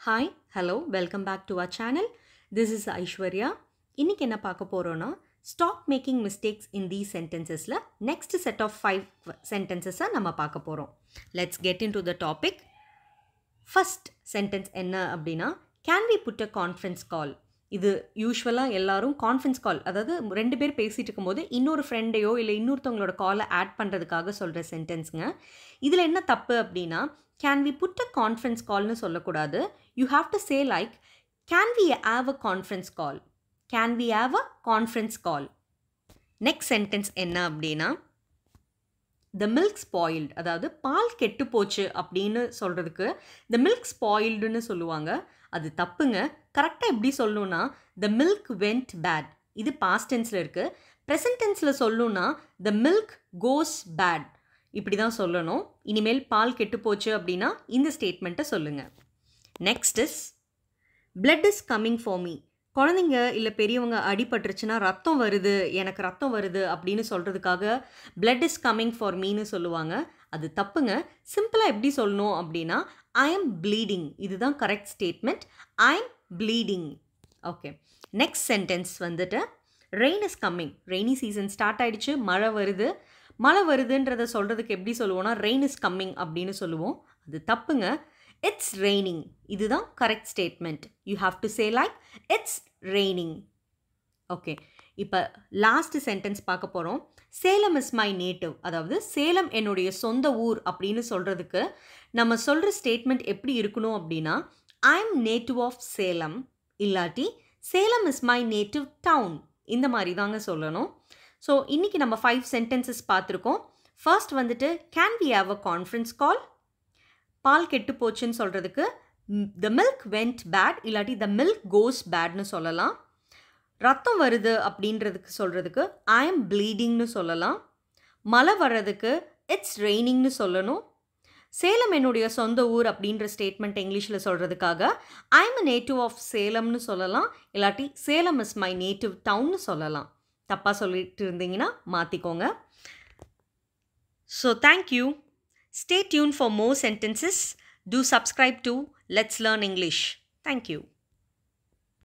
Hi hello welcome back to our channel this is Aishwarya இன்றைக்கி என்ன பார்க்க போகிறோன்னா stop making mistakes in the சென்டென்சஸில் next set of five சென்டென்சஸை நம்ம பார்க்க போகிறோம் let's get into the topic first sentence என்ன அப்படின்னா can we put a conference call இது யூஸ்வலாக எல்லாரும் கான்ஃபரன்ஸ் கால் அதாவது ரெண்டு பேர் பேசிகிட்டு இருக்கும்போது இன்னொரு ஃப்ரெண்டையோ இல்லை இன்னொருத்தவங்களோட காலை ஆட் பண்ணுறதுக்காக சொல்கிற சென்டென்ஸுங்க இதில் என்ன தப்பு அப்படின்னா can we put a conference கால்னு சொல்லக்கூடாது. You have to say like can we have a conference call can we have a conference call next sentence என்ன அப்படின்னா த மில்க் ஸ்பாயில்டு அதாவது பால் கெட்டு போச்சு அப்படின்னு சொல்கிறதுக்கு த மில்க் ஸ்பாயில்டுன்னு சொல்லுவாங்க. அது தப்புங்க. கரெக்டாக எப்படி சொல்லணும்னா த மில்க் வெண்ட் பேட் இது பாஸ்ட் டென்ஸில் இருக்குது ப்ரெசன்ட் டென்ஸில் சொல்லணும்னா த மில்க் கோஸ் பேட் இப்படி தான் சொல்லணும். இனிமேல் பால் கெட்டு போச்சு அப்படின்னா இந்த ஸ்டேட்மெண்ட்டை சொல்லுங்கள் next is blood is coming for me குழந்தைங்க இல்லை பெரியவங்க அடிபட்டுருச்சுன்னா ரத்தம் வருது எனக்கு ரத்தம் வருது அப்படின்னு சொல்கிறதுக்காக பிளட் இஸ் கம்மிங் ஃபார் மீன்னு சொல்லுவாங்க. அது தப்புங்க. சிம்பிளாக எப்படி சொல்லணும் அப்படின்னா ஐ எம் ப்ளீடிங் இதுதான் correct statement I am bleeding okay next sentence வந்துட்டு rain is coming rainy season start ஆகிடுச்சு மழை வருது. மழை வருதுன்றத சொல்கிறதுக்கு எப்படி சொல்லுவோம்னா ரெயின் இஸ் கம்மிங் அப்படின்னு சொல்லுவோம். அது தப்புங்க. இட்ஸ் ரெய்னிங் இதுதான் correct statement you have to say like it's raining okay இப்போ லாஸ்ட் சென்டென்ஸ் பார்க்க போகிறோம் சேலம் இஸ் மை நேட்டிவ் அதாவது சேலம் என்னுடைய சொந்த ஊர் அப்படின்னு சொல்கிறதுக்கு நம்ம சொல்கிற ஸ்டேட்மெண்ட் எப்படி இருக்கணும் அப்படின்னா I am native of Salem இல்லாட்டி Salem is my native town இந்த மாதிரி தாங்க சொல்லணும். ஸோ இன்றைக்கி நம்ம ஃபைவ் சென்டென்சஸ் பார்த்துருக்கோம். ஃபர்ஸ்ட் வந்துட்டு can we have a conference call பால் கெட்டு போச்சுன்னு சொல்கிறதுக்கு த மில்க் வெண்ட் பேட் இல்லாட்டி த மில்க் கோஸ் பேட்னு சொல்லலாம். ரத்தம் வருது அப்படின்றதுக்கு சொல்கிறதுக்கு ஐ எம் ப்ளீடிங்னு சொல்லலாம். மழை வர்றதுக்கு இட்ஸ் ரெய்னிங்னு சொல்லணும். சேலம் என்னுடைய சொந்த ஊர் அப்படின்ற ஸ்டேட்மெண்ட் இங்கிலீஷில் சொல்கிறதுக்காக ஐ எம் நேட்டிவ் ஆஃப் சேலம்னு சொல்லலாம். இல்லாட்டி சேலம் இஸ் மை நேட்டிவ் டவுன்னு சொல்லலாம். தப்பாக சொல்லிட்டு இருந்தீங்கன்னா மாற்றிக்கோங்க so thank you Stay tuned for more sentences. Do subscribe to Let's Learn English. Thank you.